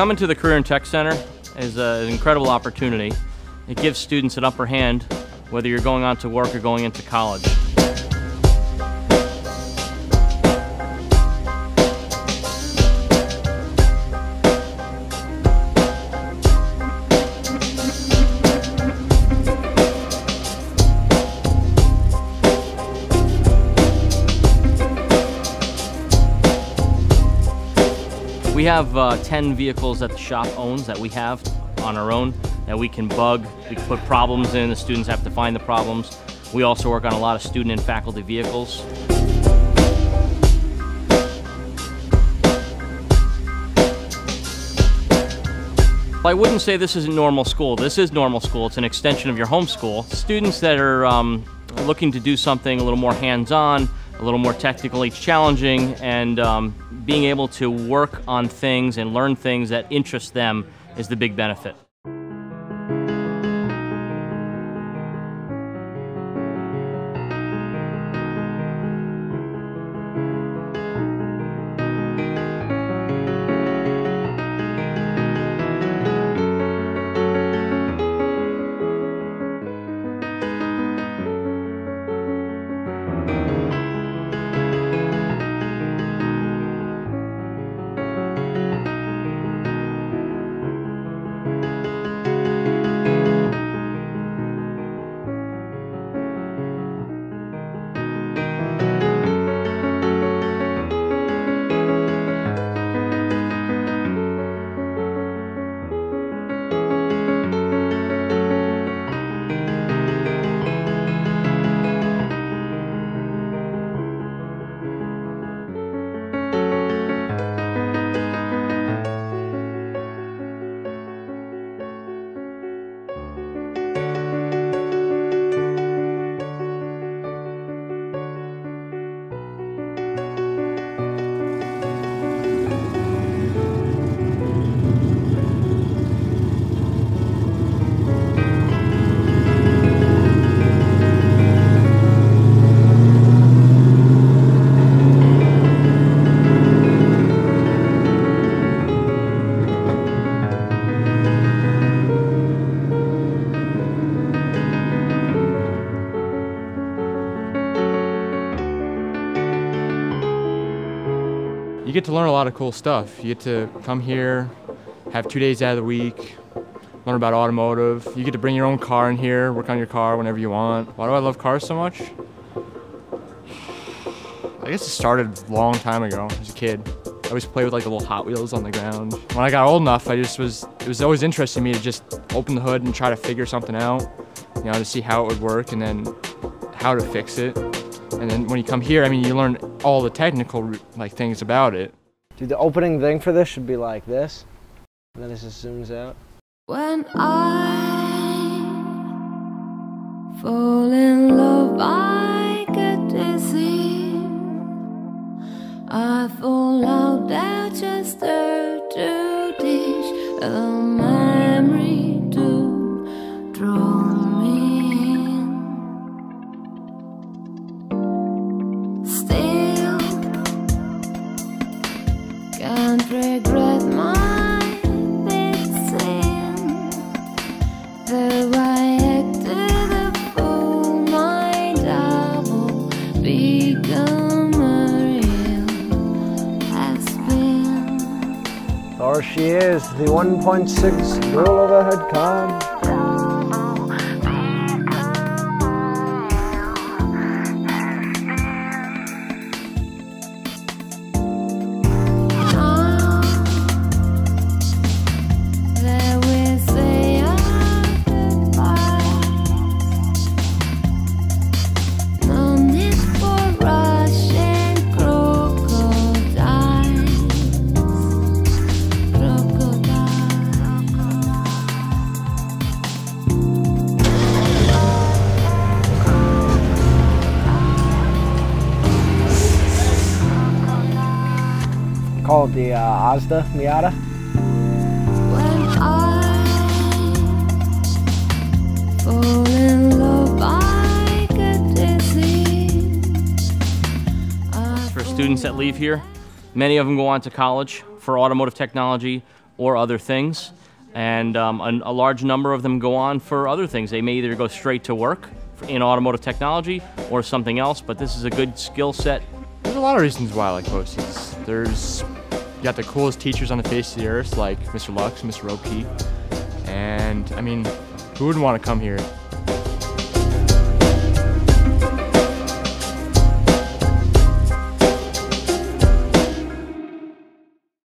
Coming to the Career and Tech Center is a, an incredible opportunity. It gives students an upper hand whether you're going on to work or going into college. Have uh, 10 vehicles that the shop owns that we have on our own that we can bug. We can put problems in, the students have to find the problems. We also work on a lot of student and faculty vehicles. I wouldn't say this isn't normal school. This is normal school. It's an extension of your home school. Students that are um, looking to do something a little more hands-on, a little more technically challenging, and um, being able to work on things and learn things that interest them is the big benefit. You get to learn a lot of cool stuff. You get to come here, have two days out of the week, learn about automotive. You get to bring your own car in here, work on your car whenever you want. Why do I love cars so much? I guess it started a long time ago as a kid. I always played with like the little Hot Wheels on the ground. When I got old enough, I just was, it was always interesting to me to just open the hood and try to figure something out, you know, to see how it would work and then how to fix it. And then when you come here, I mean, you learn all the technical like things about it. Dude, the opening thing for this should be like this. And then it just zooms out. When I fall in love, I There she is, the 1.6 dual overhead cam. Call it the uh, Mazda Miata. When I fall in love, I get dizzy. I For students that leave here, many of them go on to college for automotive technology or other things. And um, a, a large number of them go on for other things. They may either go straight to work in automotive technology or something else, but this is a good skill set. A lot of reasons why I like BOCES. There's you got the coolest teachers on the face of the earth, like Mr. Lux, Mr. Rope and I mean, who wouldn't want to come here?